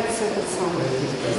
vai.